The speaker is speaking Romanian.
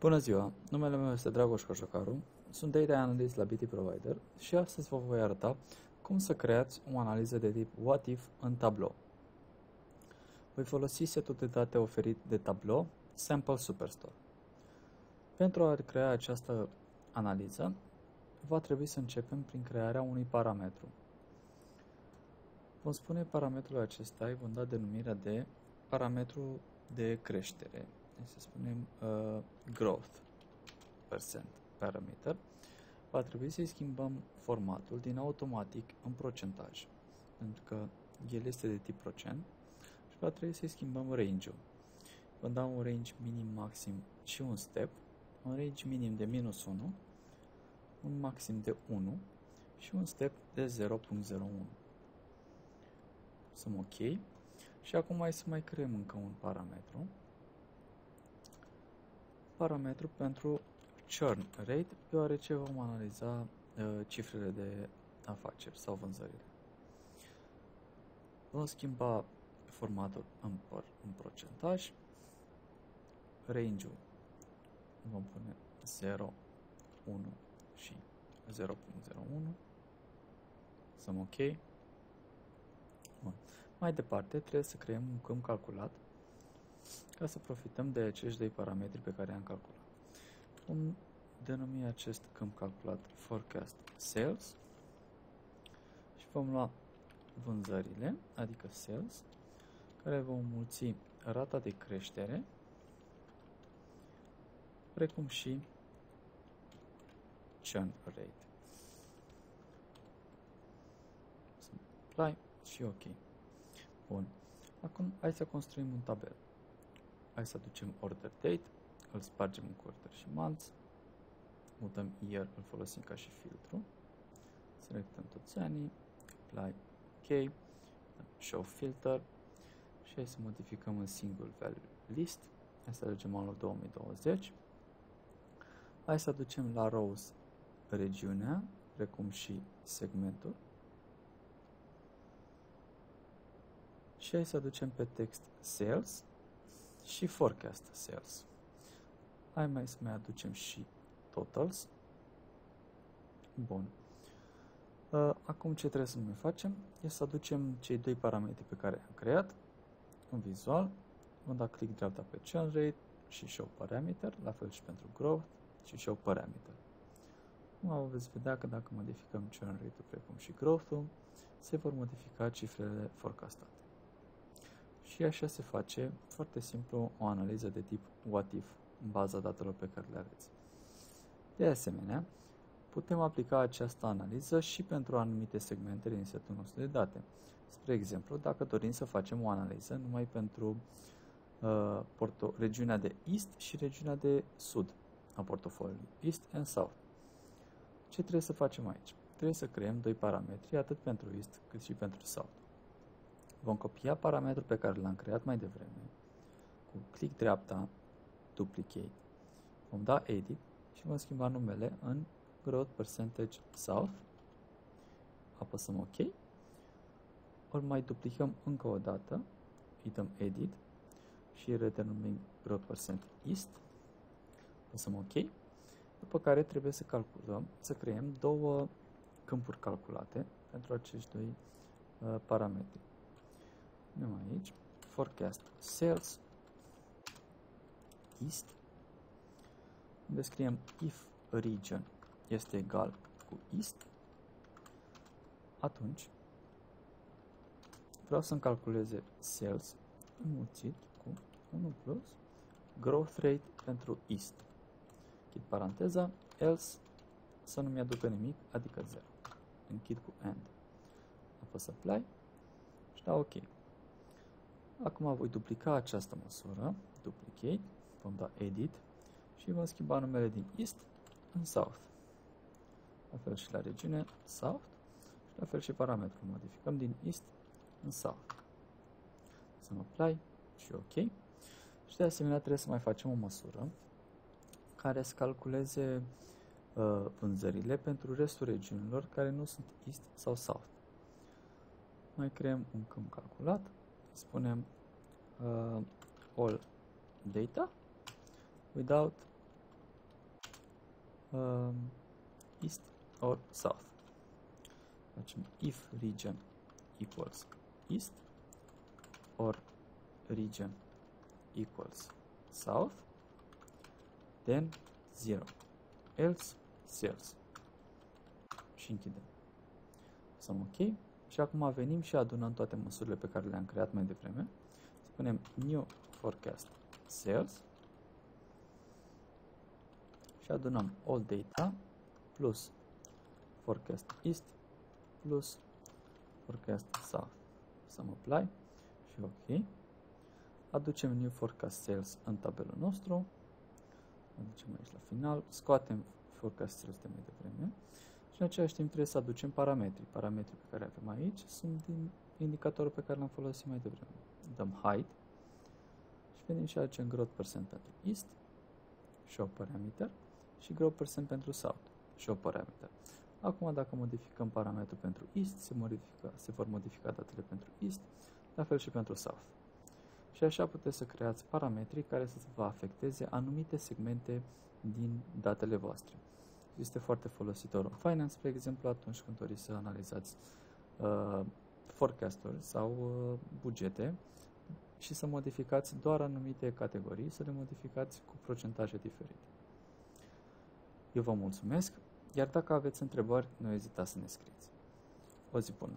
Bună ziua, numele meu este Dragoș Coșocaru, sunt Data Analyst la BT Provider și astăzi vă voi arăta cum să creați o analiză de tip What If în Tableau. Voi folosi setul de date oferit de Tableau, Sample Superstore. Pentru a crea această analiză, va trebui să începem prin crearea unui parametru. Vom spune parametrul acesta, îi vom da denumirea de parametru de creștere să spunem uh, growth percent parameter, va trebui să-i schimbăm formatul din automatic în procentaj, pentru că el este de tip procent și va trebui să-i schimbăm range-ul. Vom da un range minim, maxim și un step, un range minim de minus 1, un maxim de 1 și un step de 0.01. Sunt ok. Și acum mai să mai creăm încă un parametru parametru pentru churn rate, deoarece vom analiza uh, cifrele de afaceri sau vânzările. Vom schimba formatul în, par, în procentaj, range-ul vom pune 0, 1 și 0.01 Sunt ok. Bun. Mai departe trebuie să creăm un câmp calculat ca să profităm de acești doi parametri pe care am calculat. Vom denumi acest câmp calculat forecast sales și vom lua vânzările, adică sales, care vom mulți rata de creștere, precum și churn rate. Apply și OK. Bun. Acum hai să construim un tabel. Hai să aducem order date, îl spargem în quarter și month, mutăm year, îl folosim ca și filtru, selectăm toți anii, apply OK, show filter și hai să modificăm în single value list, hai să aducem anul 2020, hai să aducem la rows regiunea, precum și segmentul, și hai să aducem pe text sales și forecast sales. Hai mai să mai aducem și totals. Bun. Uh, acum ce trebuie să mai facem este să aducem cei doi parametri pe care am creat în vizual. Vom da click dreapta pe churn rate și show parameter, la fel și pentru growth și show parameter. Acum veți vedea că dacă modificăm churn rate-ul precum și growth-ul, se vor modifica cifrele forecastate. Și așa se face, foarte simplu, o analiză de tip what if în baza datelor pe care le aveți. De asemenea, putem aplica această analiză și pentru anumite segmente din setul nostru de date. Spre exemplu, dacă dorim să facem o analiză numai pentru uh, porto- regiunea de East și regiunea de Sud a portofoliului, East and South. Ce trebuie să facem aici? Trebuie să creăm doi parametri, atât pentru East cât și pentru South. Vom copia parametrul pe care l-am creat mai devreme. Cu click dreapta, duplicate. Vom da edit și vom schimba numele în growth percentage south. Apăsăm OK. Ori mai duplicăm încă o dată, îi dăm edit și redenumim growth percent east. Apăsăm OK. După care trebuie să calculăm, să creăm două câmpuri calculate pentru acești doi uh, parametri. Venim aici, forecast sales east, unde scriem if region este egal cu east, atunci vreau să-mi calculeze sales înmulțit cu 1 plus growth rate pentru east. Închid paranteza, else să nu-mi aducă nimic, adică 0. Închid cu end. Apăs apply și da OK. Acum voi duplica această măsură, duplicate, vom da edit și vom schimba numele din east în south. La fel și la regiune south și la fel și parametrul. Modificăm din east în south. Să apply și ok. Și de asemenea trebuie să mai facem o măsură care să calculeze uh, vânzările pentru restul regiunilor care nu sunt east sau south. Mai creăm un câmp calculat spunem uh, all data without um, east or south. Facem if region equals east or region equals south, then 0, else sales. Și închidem. Ok. Și acum venim și adunăm toate măsurile pe care le-am creat mai devreme. Spunem new forecast sales și adunăm all data plus forecast east plus forecast south. Să apply și ok. Aducem new forecast sales în tabelul nostru. Aducem aici la final. Scoatem forecast sales de mai devreme. Și în același timp trebuie să aducem parametri. Parametrii pe care avem aici sunt din indicatorul pe care l-am folosit mai devreme. Dăm height și venim și aducem growth percent pentru east, show parameter, și growth percent pentru south, show parameter. Acum dacă modificăm parametrul pentru east, se, modifică, se vor modifica datele pentru east, la fel și pentru south. Și așa puteți să creați parametri care să vă afecteze anumite segmente din datele voastre. Este foarte folositor în finance, spre exemplu, atunci când doriți să analizați uh, forecast-uri sau uh, bugete și să modificați doar anumite categorii, să le modificați cu procentaje diferite. Eu vă mulțumesc, iar dacă aveți întrebări, nu ezitați să ne scrieți. O zi bună!